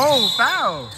Oh, tal.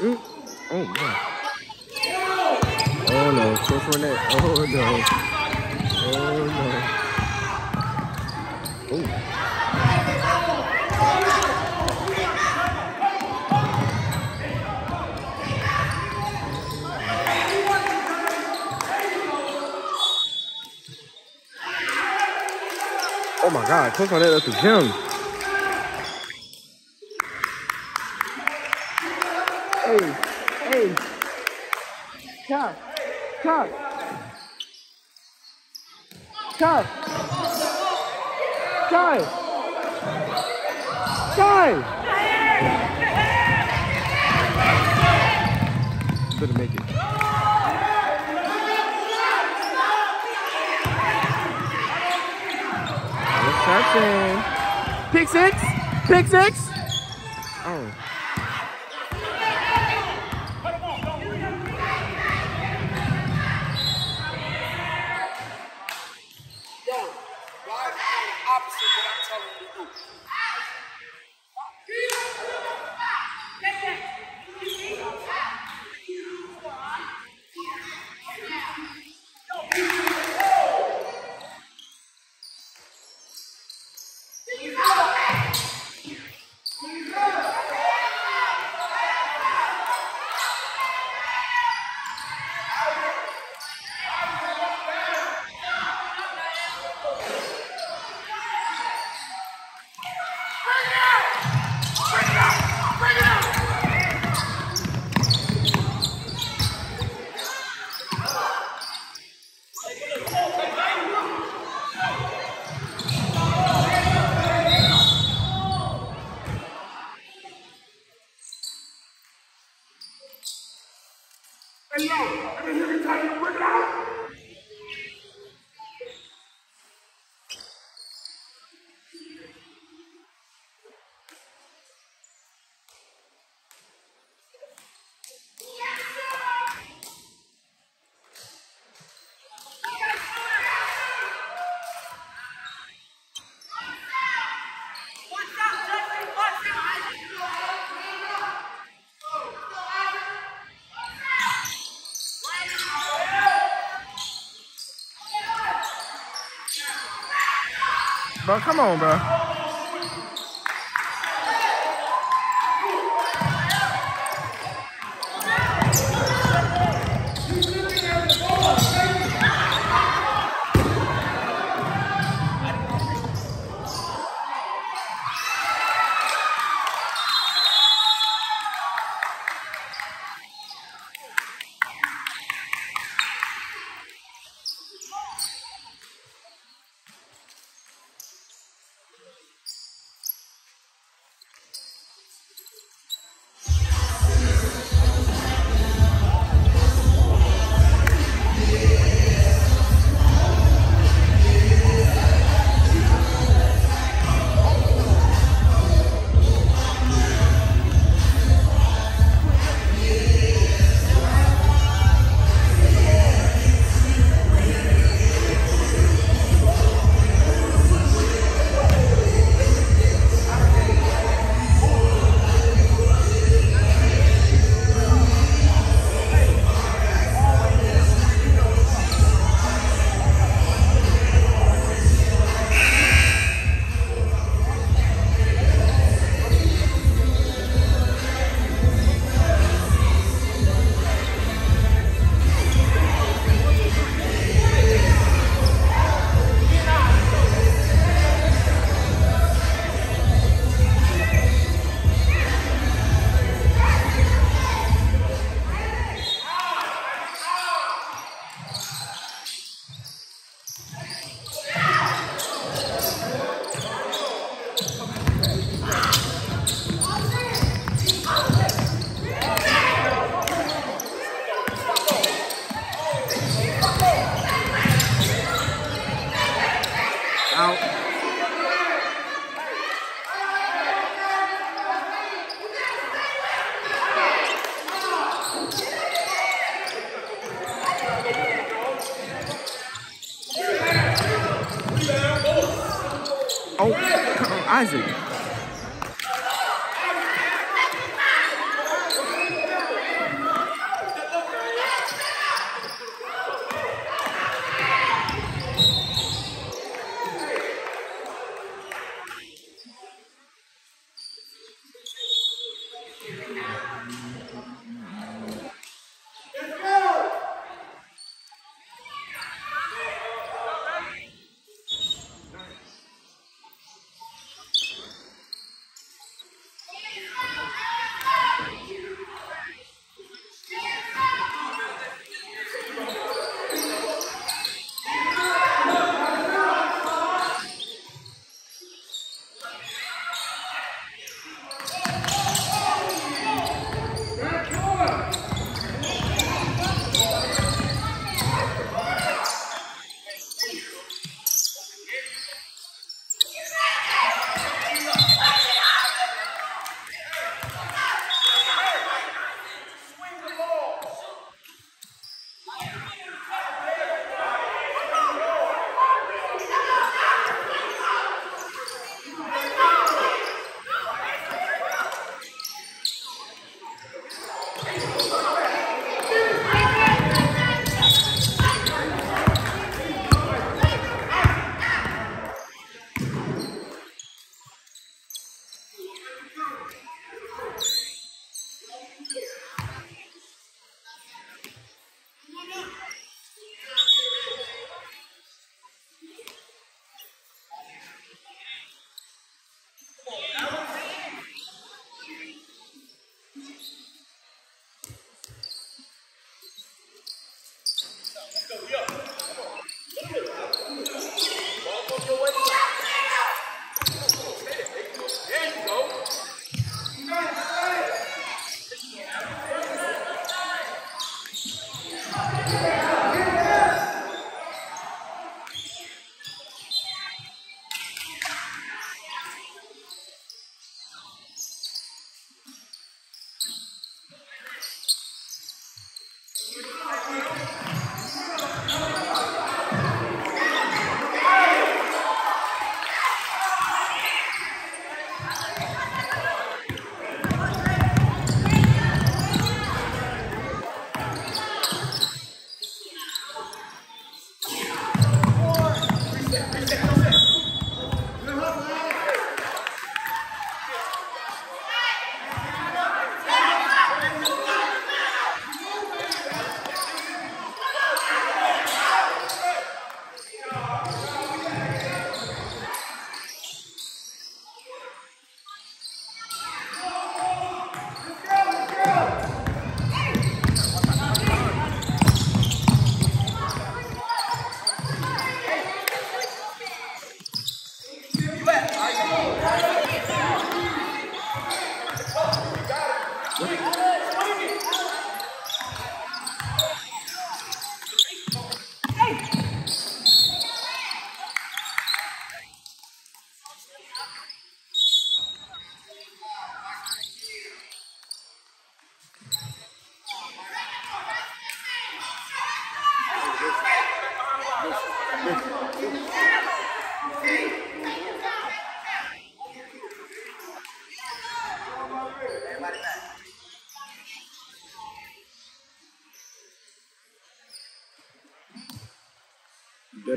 Oh, no. Oh, no. Oh, no. Oh, no. Oh. Oh my God, Chris that at the gym. Six. Pick six. Bro, come on, bro.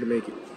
Better make it.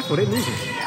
They doing that for their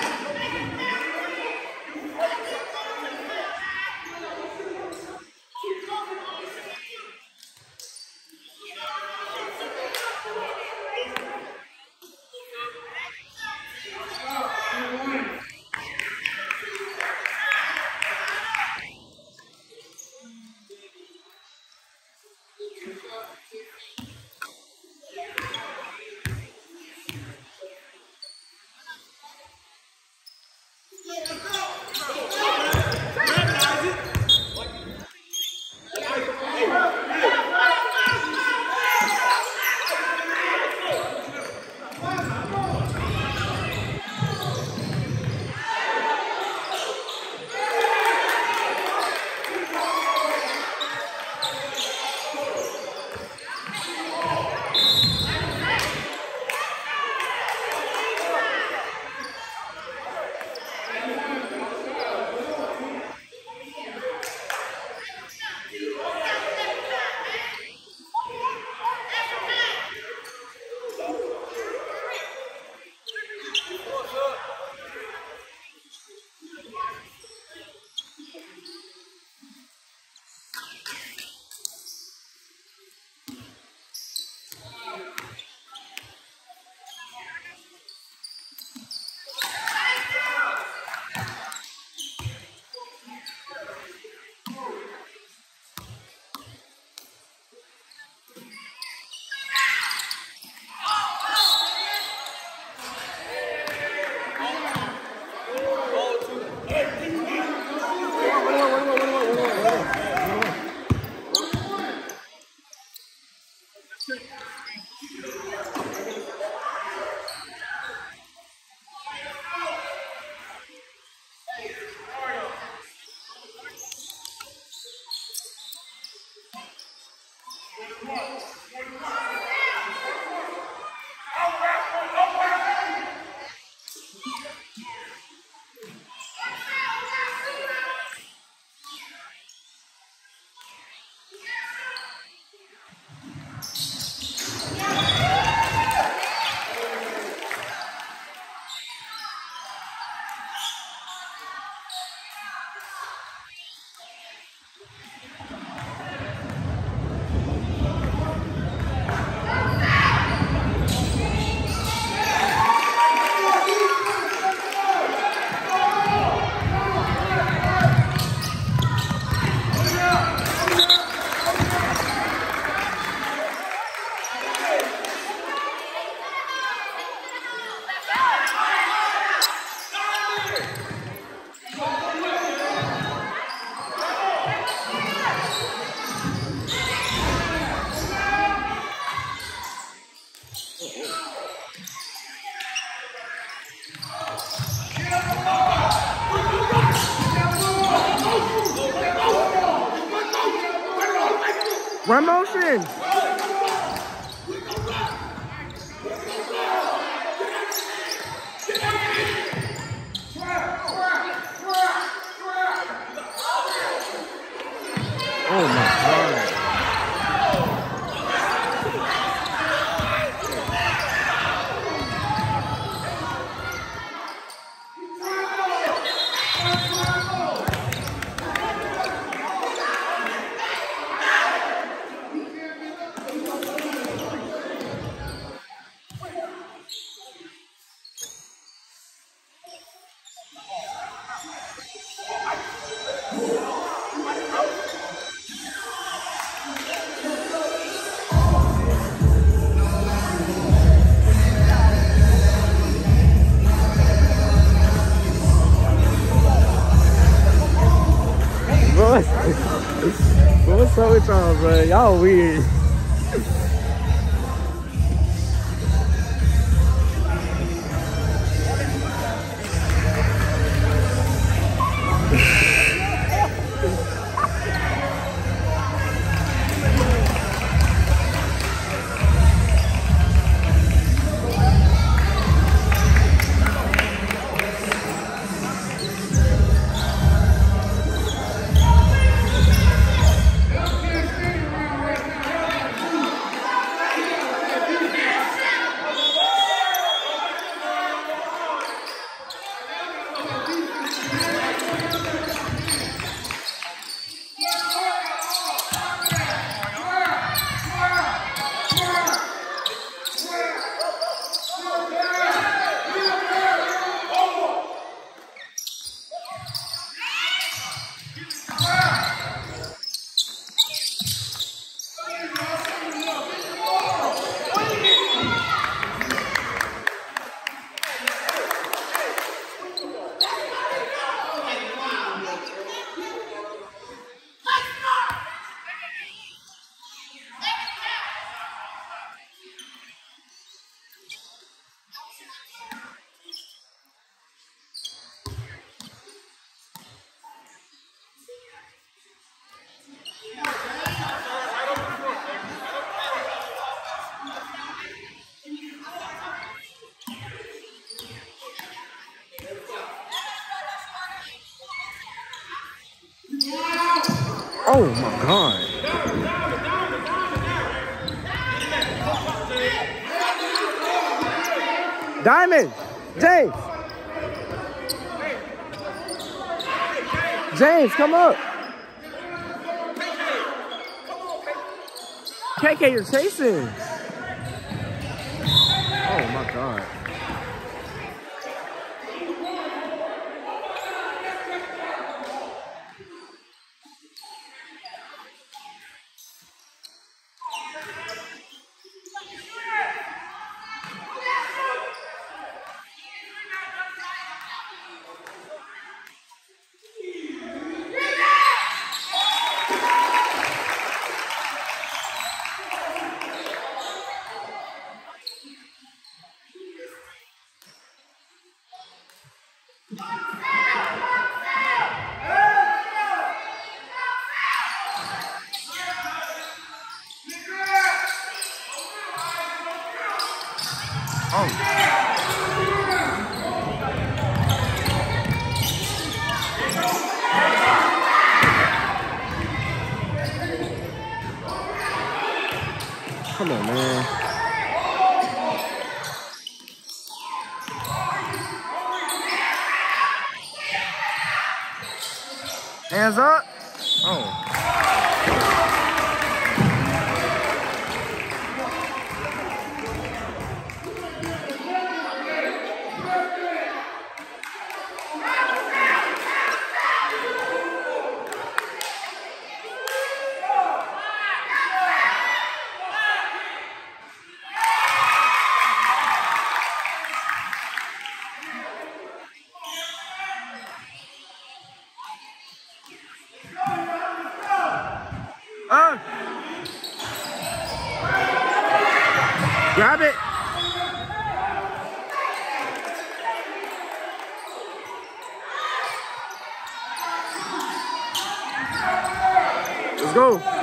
y'all? Weird. James! James, come up! KK, you're chasing! Oh my god. Grab it. Let's go.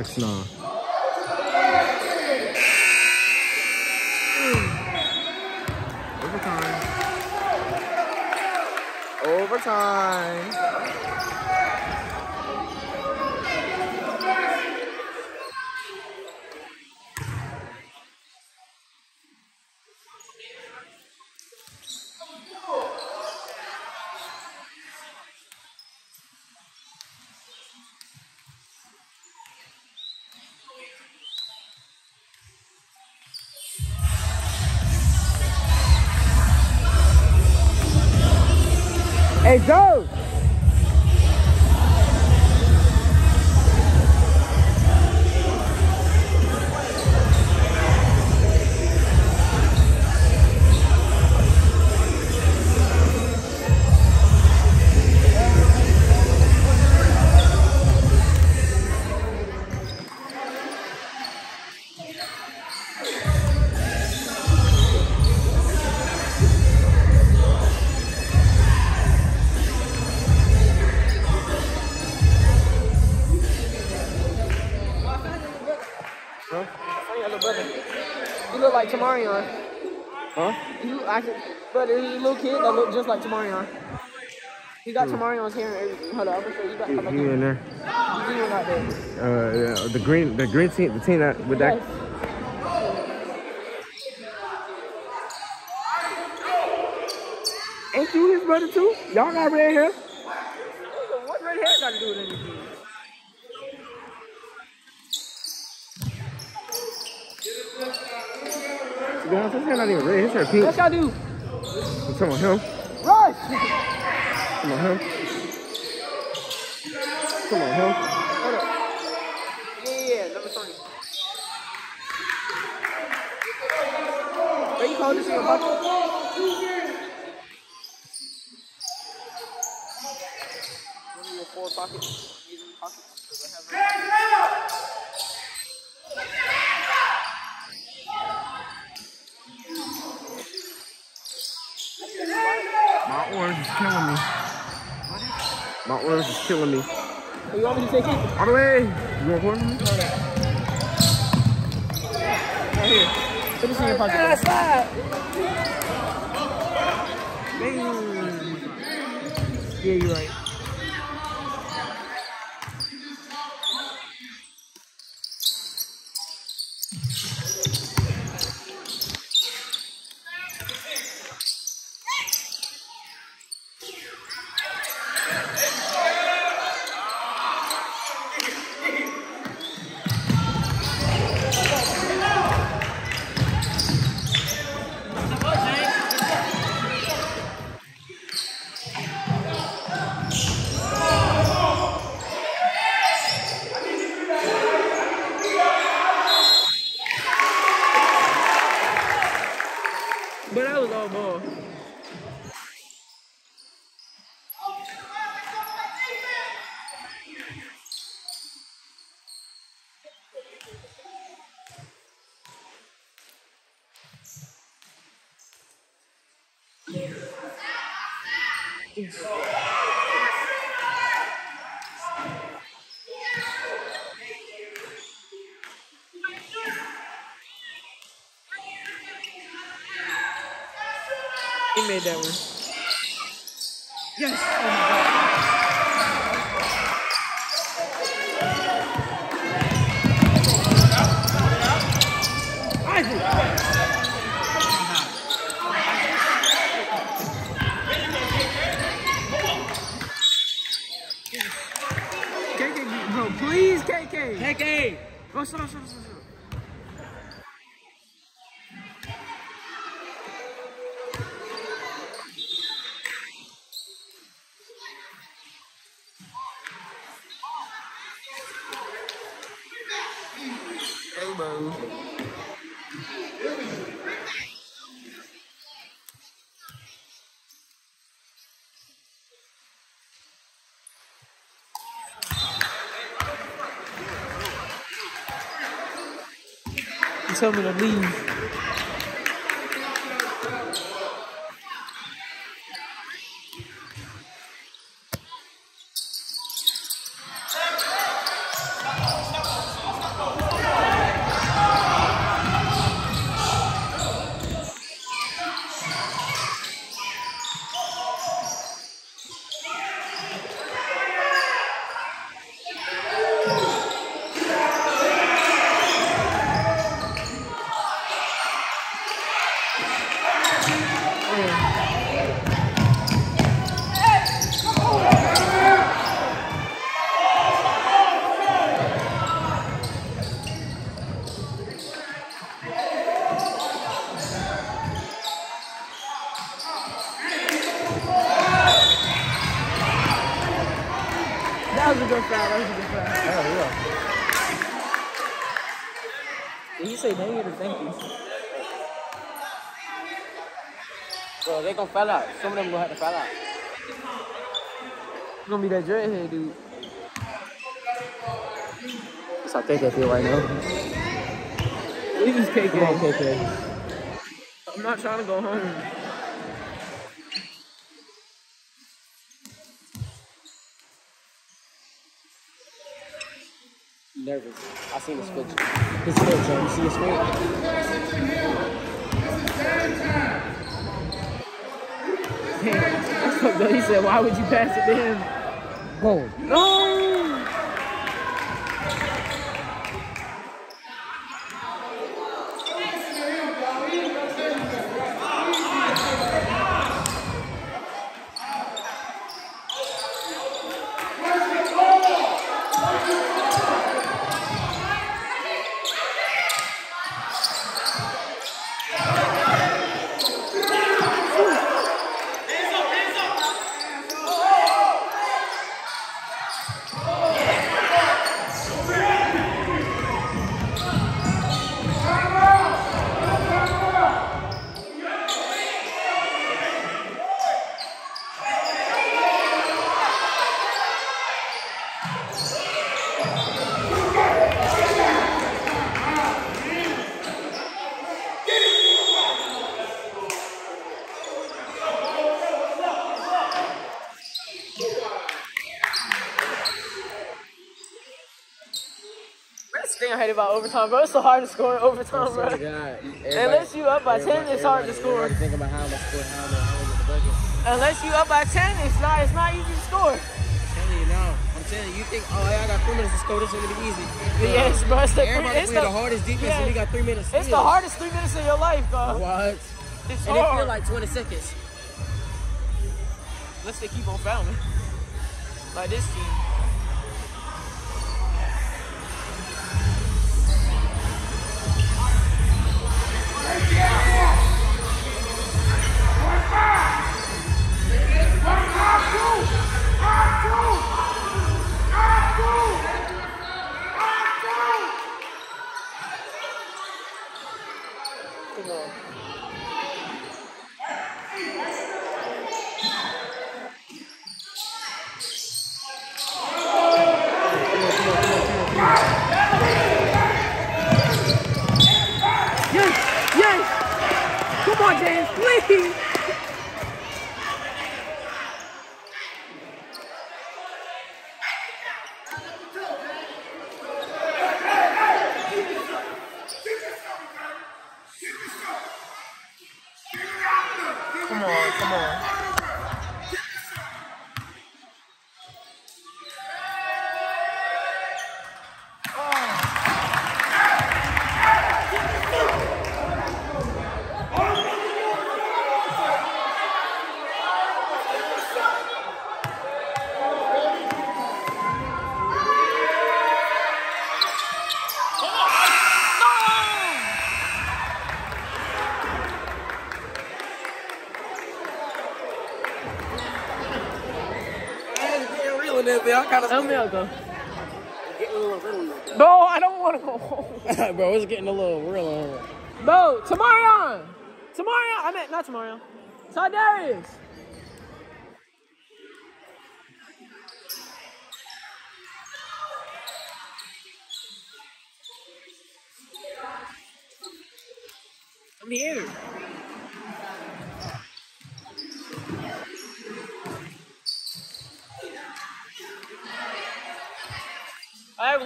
Heck no. Overtime. Overtime. Huh? Son, your little brother. He look like Tamarion. Huh? You actually, but there's a little kid that look just like Tamarion. He got Tamarion's hair and everything. Hold on, I'm gonna show you. You got He, he in there. You see one out there. Uh, yeah, the green, the green team, the team that with that. Ain't you his brother too? Y'all got red hair. What red hair got to do with anything? To be honest, his hair not even red. His hair pink. What y'all do? You talking about him? Rush! Come on, him. Come on, him. Hold up. Yeah, yeah, yeah, number 20. Where you call this in your pocket? One of your four pockets. These in your pockets, 'cause I have them. My orange is killing me. My orange is killing me. Oh, you want me to take it? All the way. You want one? Right here. Put this in your pocket. Yeah, you're right. But that was all ball. That one. Yes! Oh my god. KK, bro, please, KK. KK. Oh, stop, stop, stop, stop. Elbow. Told me to leave. That was a good foul. That was a good foul. Hell yeah. Did he say negative? Thank you. Bro, they gonna fall out. Some of them gonna have to fall out. It's gonna be that dreadhead dude. That's how KK feel right now. Please, KK. Come on, KK. I'm not trying to go home. nervous. I seen his picture. His picture. You see his screen? That's fucked up. He said, why would you pass it to him? Boom. No! Overtime, bro. It's so hard to score in overtime, bro. Unless you up by 10, it's hard to score. Think about how much score, how much, how much the budget. Unless you up by 10, it's not it's not easy to score. I'm telling you now. I'm telling you, you think, oh, yeah, I got three minutes to score. This is gonna be easy. But yes, bro, it's the, Everybody it's the, the, hardest defense, yeah, and we got three minutes. It's the hardest three minutes of your life, bro. What? It's And it feel like 20 seconds. Unless they keep on fouling. Like this team. Kind of Let me go. getting a little real in. No, I don't want to go home. Bro, it's getting a little real in here. Bro, Tamarion! Tamarion! I meant, not Tamarion. Tydarius! I'm here.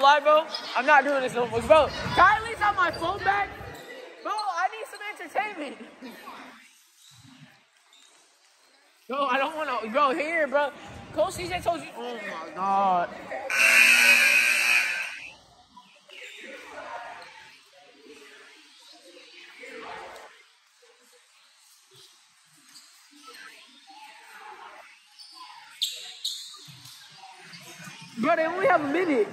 Live, bro. I'm not doing this no more. Bro, can I at least have my phone back? Bro, I need some entertainment. Bro, I don't want to. Bro, here, bro. Coach CJ told you. Oh my God. Bro, they only have a minute.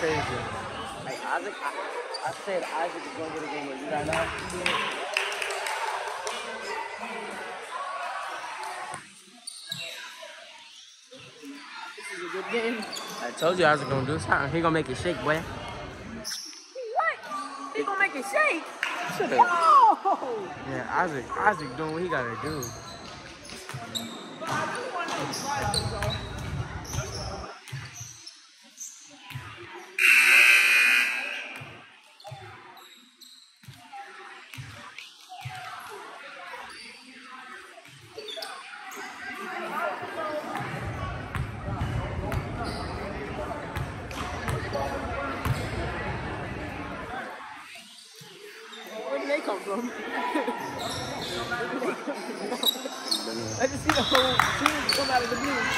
Crazy. Hey, Isaac, I, I said Isaac is gonna get a game with you right now. This is a good game. I told you Isaac gonna do something. He gonna make it shake, boy. What? He gonna make it shake? Shut up. Yeah, Isaac, Isaac doing what he gotta do. Where I just see the whole team come out of the blue.